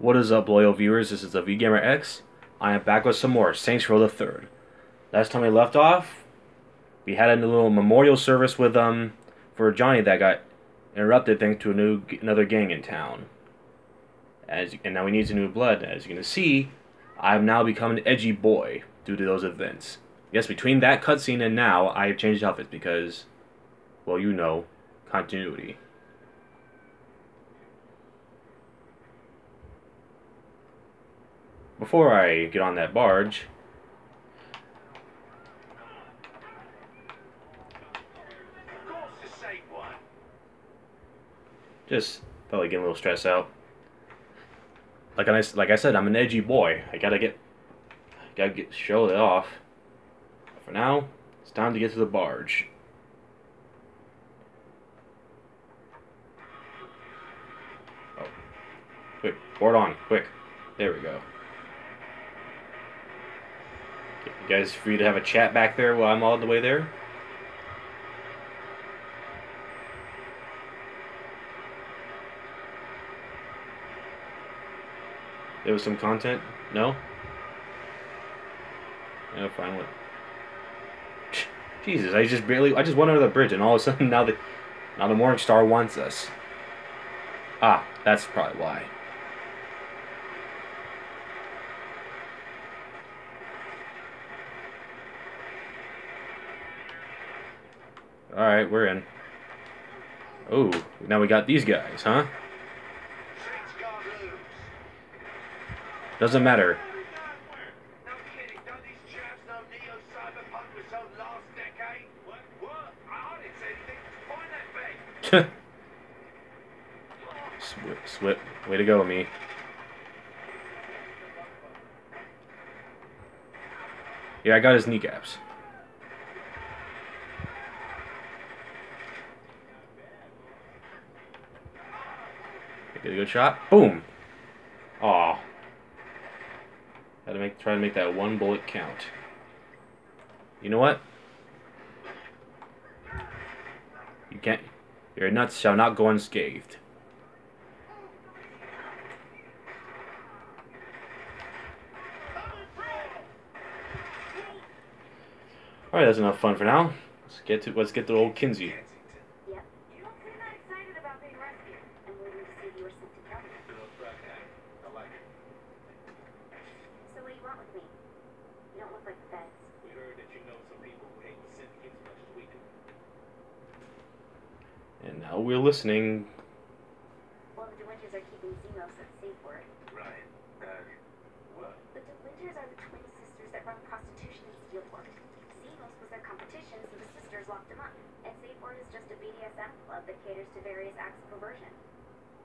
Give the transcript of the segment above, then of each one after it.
What is up, loyal viewers? This is the VGamer X. I am back with some more Saints Row the Third. Last time we left off, we had a little memorial service with um for Johnny that got interrupted thanks to a new another gang in town. As and now he needs a new blood. As you can see, I've now become an edgy boy due to those events. Yes, between that cutscene and now, I have changed outfits because, well, you know, continuity. Before I get on that barge, just like getting a little stressed out. Like I like I said, I'm an edgy boy. I gotta get, gotta get show it off. For now, it's time to get to the barge. Oh, quick, board on, quick. There we go. Guys free to have a chat back there while I'm all the way there? There was some content? No? Yeah, finally. Jesus, I just barely I just went under the bridge and all of a sudden now the now the Morning Star wants us. Ah, that's probably why. Alright, we're in. Oh, now we got these guys, huh? Doesn't matter. Swip, swip. Way to go, me. Yeah, I got his kneecaps. Get a good shot. Boom. Aw. Had to make try to make that one bullet count. You know what? You can't. Your nuts shall not go unscathed. All right, that's enough fun for now. Let's get to let's get to old Kinzie. Yep. You don't seem that excited about being rescued. I'm waiting to see if you were sent to tell me. So what do you want with me? You don't look like the feds. We heard that you know some people who hate the syndicate as much as we do. And now we're listening. Well, the DeWinters are keeping Zimos at safe word. Right. Uh, what? The DeWinters are the twin sisters that run prostitution in Steelport. Zimos was their competition, so the sisters locked them up. And Safe Word is just a BDSM club that caters to various acts of perversion.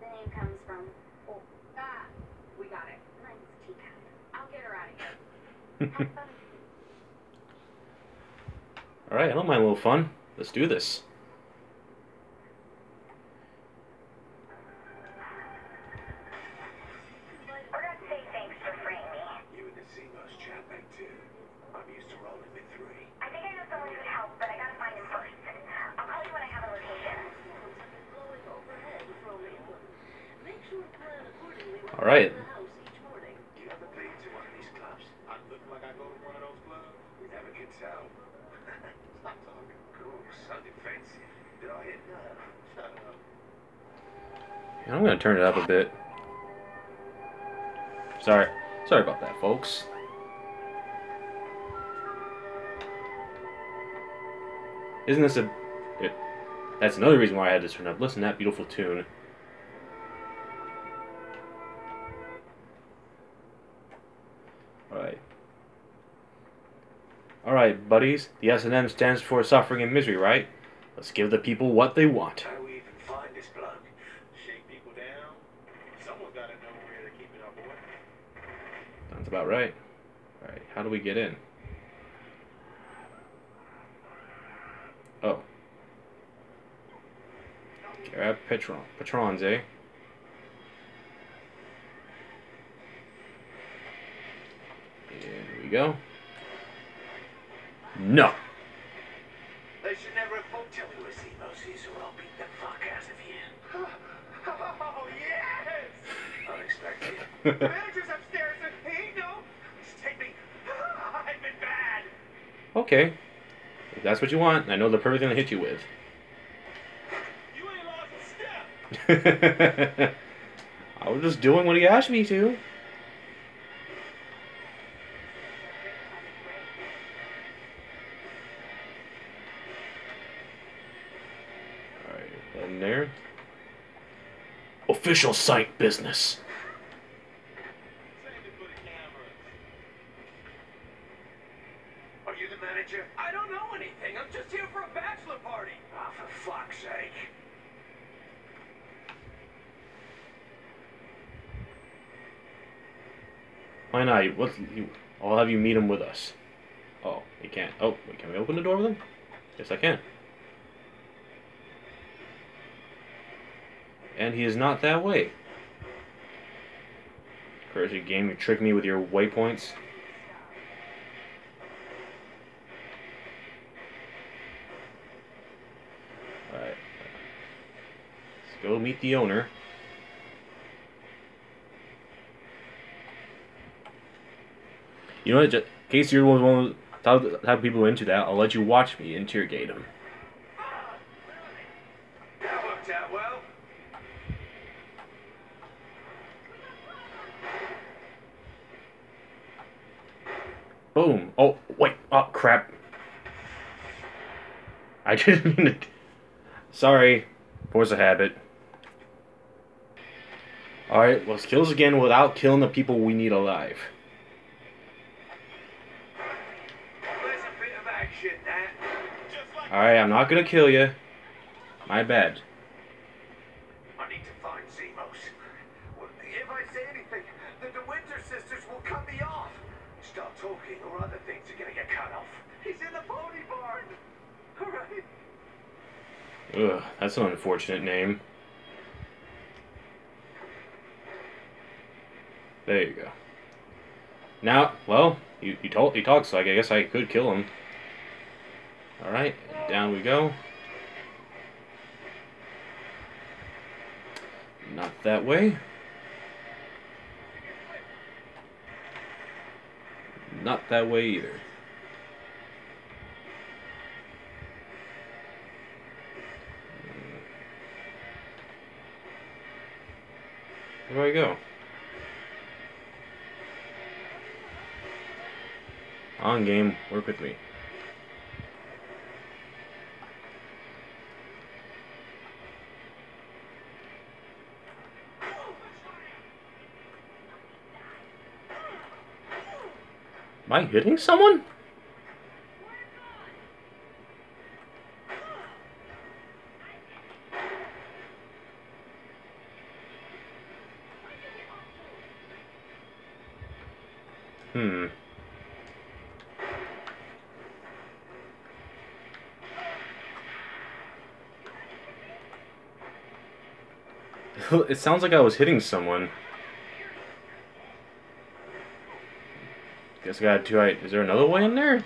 The name comes from, oh, Ah, we got it. mine's teacup. I'll get her out of here. Have fun. All right, I don't mind a little fun. Let's do this. We're gonna say thanks for freeing me. You and the Seamouse chat back too. I'm used to rolling with three. I think I know someone who'd help, but I gotta find him first. I'll call you when I have a location. All right. You ever been to one of these clubs? I look like I go to one of those clubs. You never can tell. Stop talking. Cool. So defensive. Did I hit? No. Shut up. Yeah, I'm gonna turn it up a bit. Sorry, sorry about that, folks. Isn't this a? It, that's another reason why I had to turn up. Listen to that beautiful tune. All right, buddies. The S and M stands for suffering and misery, right? Let's give the people what they want. How do we even find this bloke? Shake people down. Someone's got to know where they're keeping our boy. Sounds about right. All right, how do we get in? Oh. Grab Patron. Patrons, eh? Here we go. No. They should never have fought till we were Seamoses, or I'll beat the fuck out of you. Oh, yes! Unexpected. the manager's upstairs and he no. Just take me. I've been bad. okay. If that's what you want, I know the perfect thing to hit you with. You ain't lost a step. I was just doing what he asked me to. Official site business. Save it for the cameras. Are you the manager? I don't know anything. I'm just here for a bachelor party. Ah, for fuck's sake. Why not? What? You, I'll have you meet him with us. Oh, you can't. Oh, wait, can we open the door with him? Yes, I can. And he is not that way. Crazy game, you tricked me with your waypoints. Alright. Let's go meet the owner. You know what? In case you're one of the type of people into that, I'll let you watch me interrogate him. That worked out well. Boom. Oh, wait. Oh, crap. I didn't mean to. Sorry. Force a habit. Alright, let's kill us again without killing the people we need alive. There's a bit of action, that. Just like Alright, I'm not gonna kill you. My bad. I need to find Zimos. Well, If I say anything, the DeWinter sisters will cut me off. Stop talking or other things are gonna get cut off. He's in the pony barn. All right. Ugh, that's an unfortunate name. There you go. Now, well, you, you told he talks, so I guess I could kill him. Alright, down we go. Not that way. Not that way either. Where do I go? On game, work with me. Am I hitting someone? Hmm. It sounds like I was hitting someone. Guess I got two. Right. Is there another way in there?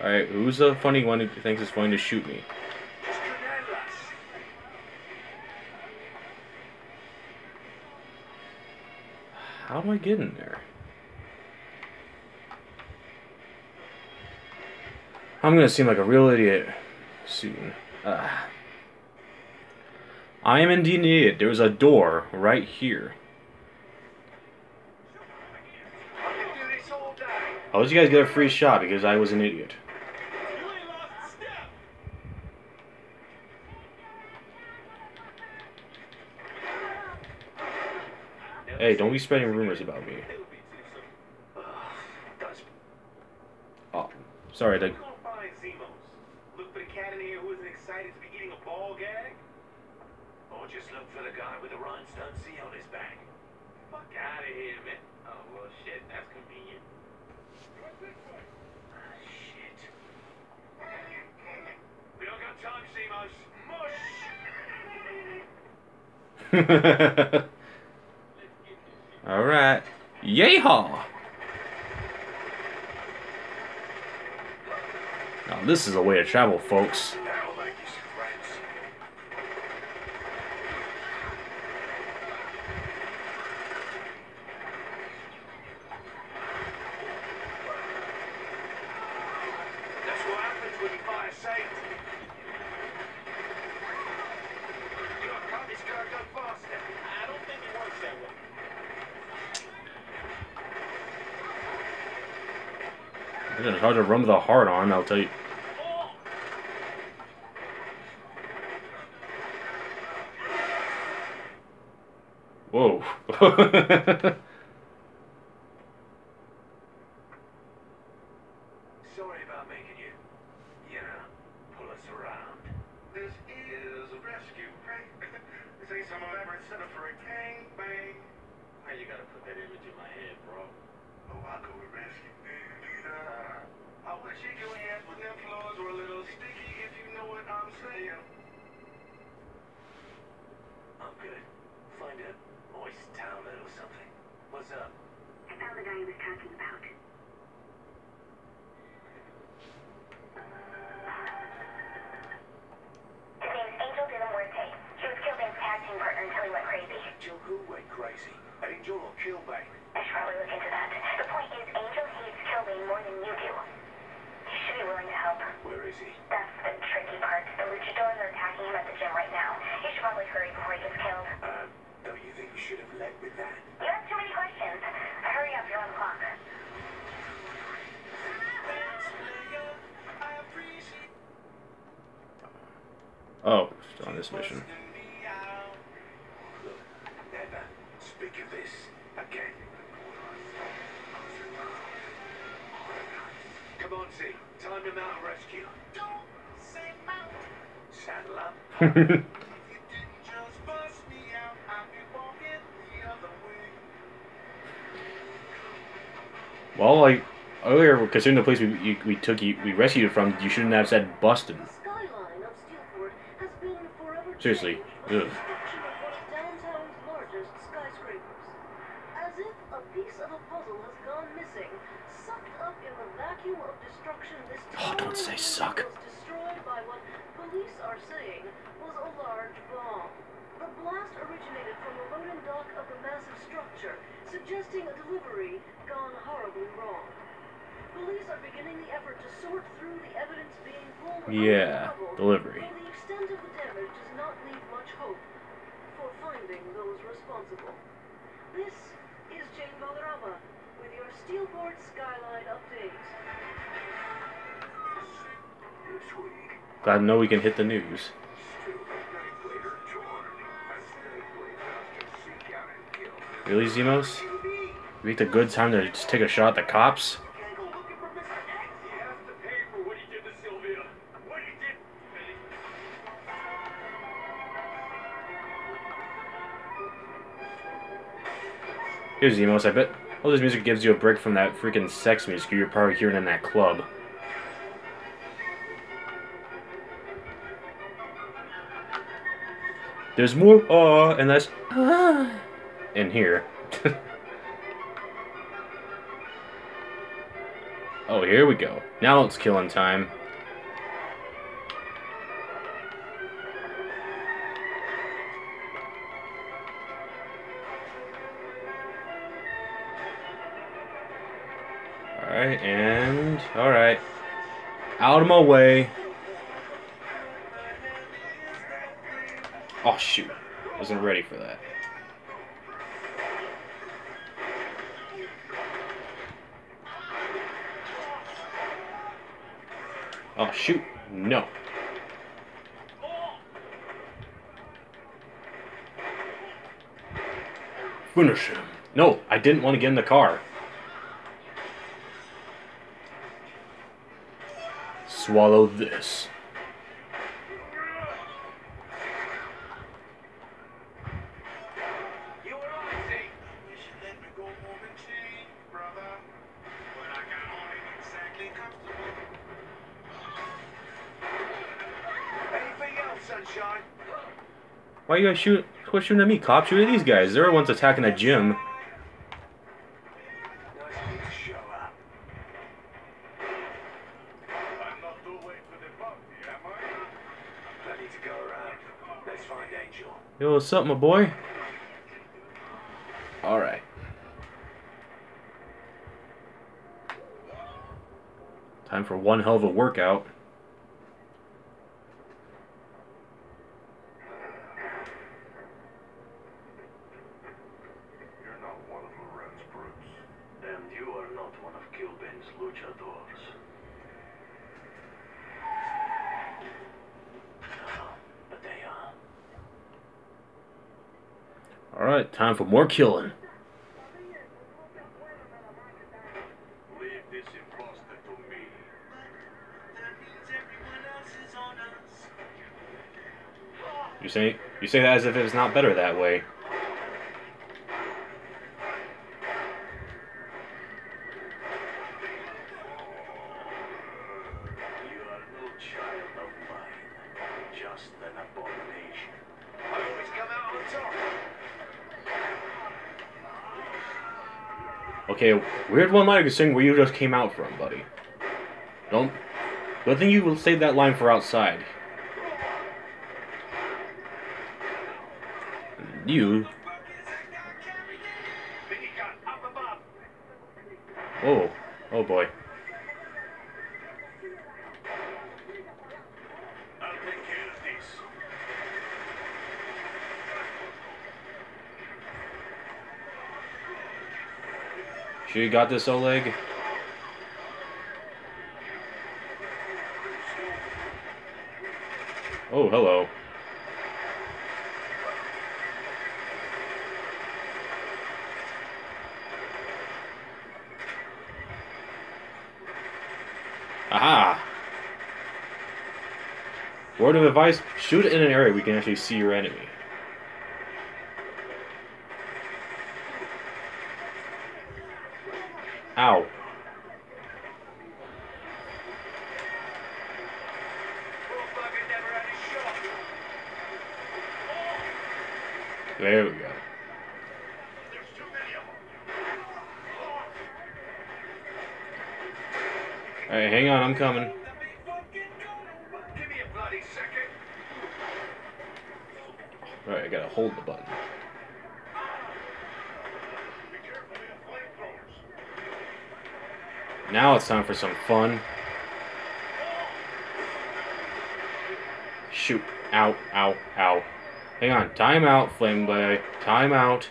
Alright, who's the funny one who thinks it's going to shoot me? How do I get in there? I'm gonna seem like a real idiot soon. Ah. I am indeed an idiot. There's a door right here. I can do this all day. How did you guys get a free shot because I was an idiot? Hey, don't be spreading rumors about me. It'll be too soon. Ugh, does Oh, sorry. We're The, gonna find Look for the cat in here who isn't excited to be eating a ball gag. Or just look for the guy with rhinestone C on his back. Fuck out of here, man. Oh, well, shit, that's convenient. Ah, shit. We don't got time, Zimos. Mush! All right. Yeehaw! Now this is a way to travel, folks. That'll make you some friends. Gonna try to run with a hard on, I'll tell you. Whoa. Sorry about making you, you know, pull us around. This is a rescue, right? this some elaborate setup for a gang bang. Why you gotta put that image in my head, bro? Oh, I go with rescue. I would shake your hands, but them floors were a little sticky, if you know what I'm saying. I'm good. Find a moist towelette or something. What's up? I found the guy he was talking about. Until he went crazy. Angel who went crazy? Angel or Killbane? I should probably look into that. The point is, Angel hates Killbane more than you do. He should be willing to help. Where is he? That's the tricky part. The luchadors are attacking him at the gym right now. He should probably hurry before he gets killed. Uh, don't you think you should have led with that? You ask too many questions. Hurry up, you're on the clock. oh, still on this mission. Speak of this again. Come on, Z. Time to mount a rescue. Don't say mount. Saddle up. If you didn't just bust me out, I'd be walking the other way. well, like, earlier, considering the place we, you, we took you, we rescued you from, you shouldn't have said Busted. The skyline of Steelport has been forever Seriously, changed by the ugh. destruction of one of downtown's largest skyscrapers. As if a piece of a puzzle has gone missing, sucked up in the vacuum of destruction, this Oh, don't say suck. was destroyed by what police are saying was a large bomb. The blast originated from the loading dock of the massive structure, suggesting a delivery gone horribly wrong. Police are beginning the effort to sort through the evidence being pulled out the Yeah, rubble, delivery. though the extent of the damage does not leave much hope for finding those responsible. This is Jane Valderama with your Steelport Skyline update. This Glad to know we can hit the news. still a night later, John. A snake laid us to seek out and kill. Really, Zimos? Picked a good time to just take a shot at the cops? Can't go looking for Mr. X. He has to pay for what he did to Sylvia. What he did. Here's Zimos, I bet all this music gives you a break from that freaking sex music you're probably hearing in that club. There's more uh and less uh in here. Oh, here we go. Now it's killing time. Alright, and. Alright. Out of my way. Oh, shoot. Wasn't ready for that. Oh, shoot. No. Finish him. No, I didn't want to get in the car. Swallow this. You guys shoot? Quit shooting at me, cop. Shoot at these guys. They're the ones attacking a gym. Nice of you to show up. I'm not the way to the party, am I? Plenty to go around. Let's find Angel. Yo, what's up, my boy? Alright. Time for one hell of a workout. You're not one of Lorenz Brooks. And you are not one of Killbane's luchadores. But they are. Alright, time for more killing. Leave this imposter to me. That means everyone else is on us. You say you say that as if it's not better that way. Weird one line to sing where you just came out from, buddy. Don't. Good thing you will save that line for outside. You. Oh. Oh boy. Sure you got this, Oleg? Oh, hello. Aha! Word of advice, shoot in an area we can actually see your enemy. Ow. There we go. Alright, hang on, I'm coming. Alright, I gotta hold the button. Be careful, we have flamethrowers. Now it's time for some fun. Shoot. Ow, ow, ow. Hang on. Time out, Flame Boy. Time out.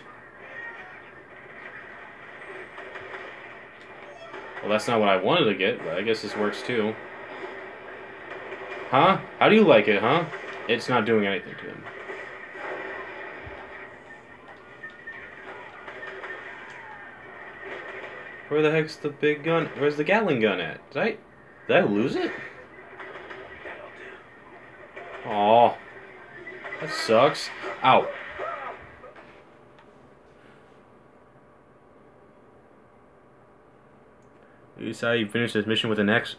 Well, that's not what I wanted to get, but I guess this works too. Huh? How do you like it, huh? It's not doing anything to him. Where the heck's the big gun? Where's the Gatling gun at? Did I, did I lose it? Aw. That sucks. Ow. You saw you finished this mission with an X.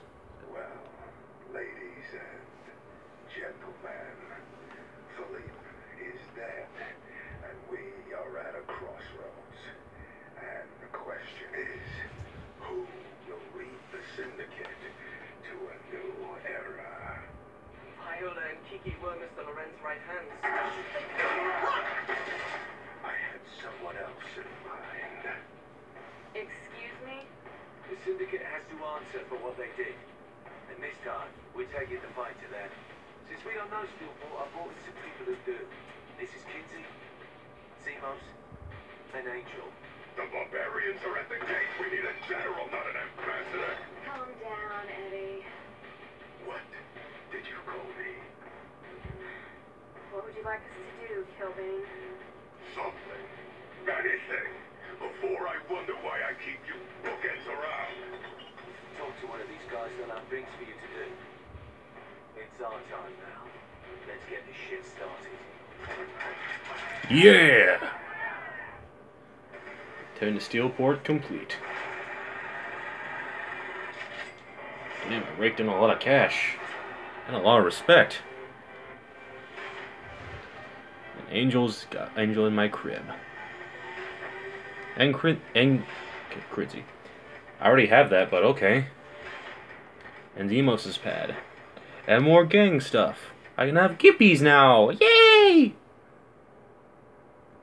syndicate has to answer for what they did. And this time, we're taking the fight to them. Since we don't know Steelport, I brought in some people who do. This is Kinzie, Zimos, and Angel. The barbarians are at the gate. We need a general, not an ambassador. Calm down, Eddie. What did you call me? What would you like us to do, Killbane? Something. Anything. Before I wonder why I keep you bookends around. Talk to one of these guys, they'll have things for you to do. It's our time now. Let's get this shit started. Yeah! Turn the steel port complete. Damn, I raked in a lot of cash. And a lot of respect. And Angel's got Angel in my crib. And Crit and Critzy. I already have that, but okay. And Zimos's pad. And more gang stuff. I can have Gippies now! Yay!